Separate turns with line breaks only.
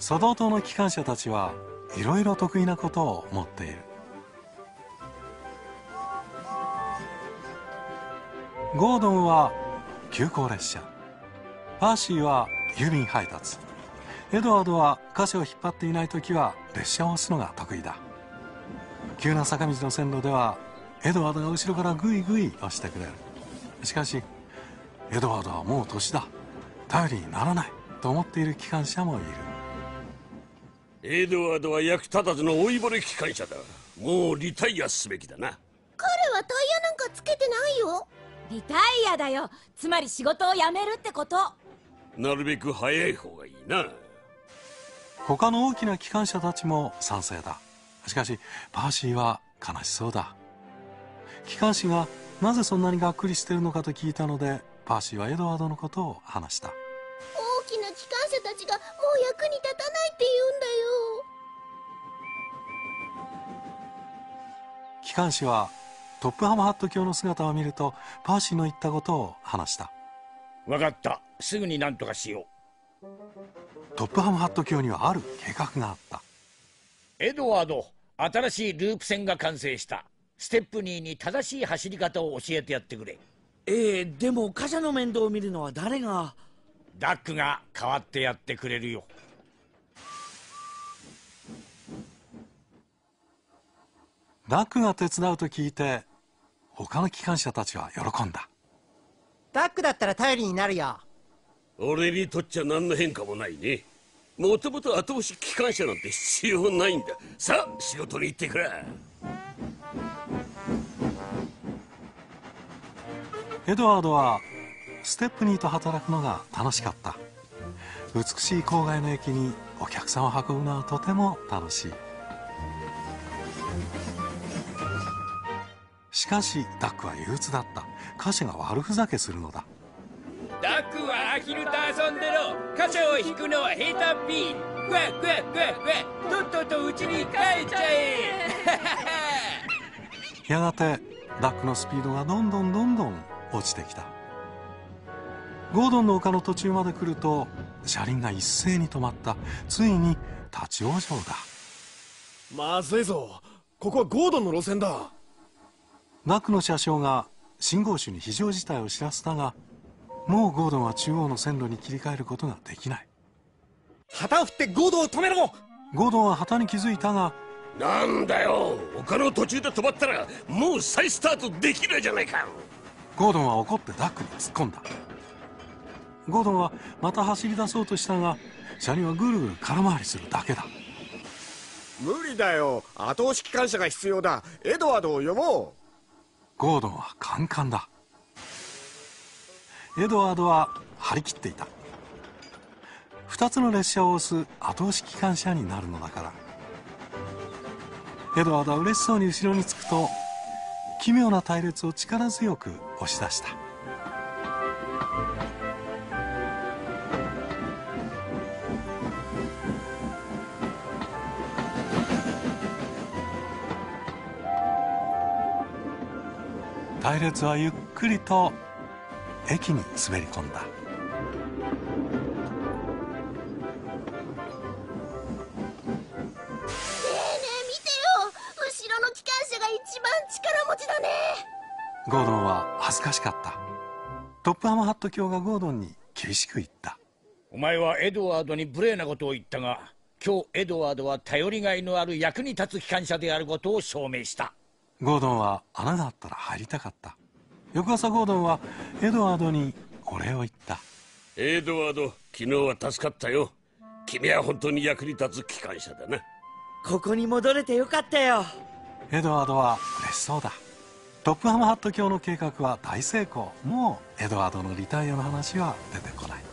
ソドー島の機関車たちはいろいろ得意なことを持っている。ゴードンは急行列車。パーシーは郵便配達。エドワードは貨車を引っ張っていない時は列車を押すのが得意だ。急な坂道の線路ではエドワードが後ろからグイグイ押してくれる。しかしエドワードはもう年だ。頼りにならないと思っている機関車もいる。
エドワードは役立たずの老いぼれ機関車だ。もうリタイアすべきだな。
彼はタイヤなんかつけてないよ。
リタイアだよ。つまり仕事を辞めるってこと。
なるべく早い方がいいな。
他の大きな機関車たちも賛成だ。しかしパーシーは悲しそうだ。機関士がなぜそんなにがっくりしてるのかと聞いたのでパーシーはエドワードのことを話した。
大きな機関車たちがもう役に立たないって言
機関士はトップハムハット卿の姿を見るとパーシーの言ったことを話した。
分かった。すぐに何とかしよ
う。トップハムハット卿にはある計画があった。
エドワード新しいループ線が完成した。ステップニーに正しい走り方を教えてやってくれ。
ええー、でも貨車の面倒を見るのは誰が？
ダックが代わってやってくれるよ
ダックが手伝うと聞いて他の機関車たちは喜んだ。
ダックだったら頼りになるよ。
俺にとっちゃ何の変化もないね。もともと後押し機関車なんて必要ないんだ。さあ仕事に行ってくれ。
エドワードはステップニーと働くのが楽しかった。美しい郊外の駅にお客さんを運ぶのはとても楽しいしかしダックは憂鬱だった。歌詞が悪ふざけするのだ。
ダックはアヒルと遊んでろ。を引くのはヘー。ターピーふわふわふわふわとっととうちに帰っちゃえ。
やがてダックのスピードがどんどんどんどん落ちてきた。ゴードンの丘の途中まで来ると車輪が一斉に止まった。ついに立ち往生だ。
まずいぞ。ここはゴードンの路線だ
ダックの車掌が信号手に非常事態を知らせたがもうゴードンは中央の線路に切り替えることができない。
旗を振ってゴードンを止めろ！
ゴードンは旗に気づいたが
なんだよ！丘の途中で止まったらもう再スタートできないじゃないか！
ゴードンは怒ってダックに突っ込んだ。ゴードンはまた走り出そうとしたが車輪はぐるぐる空回りするだけだ。
無理だよ。後押し機関車が必要だ。エドワードを呼ぼう
ゴードンはカンカンだ。エドワードは張り切っていた。2つの列車を押す後押し機関車になるのだから。エドワードは嬉しそうに後ろにつくと奇妙な隊列を力強く押し出した。隊列はゆっくりと駅に滑り込んだ。
ねえねえ見てよ。後ろの機関車が一番力持ちだね。
ゴードンは恥ずかしかった。トップハムハット卿がゴードンに厳しく言った。
お前はエドワードに無礼なことを言ったが今日エドワードは頼りがいのある役に立つ機関車であることを証明した
ゴードンは穴があったら入りたかった。翌朝ゴードンはエドワードにお礼を言った。
エドワード昨日は助かったよ。君は本当に役に立つ機関車だな。
ここに戻れてよかったよ。
エドワードは嬉しそうだ。トップハムハット卿の計画は大成功。もうエドワードのリタイアの話は出てこない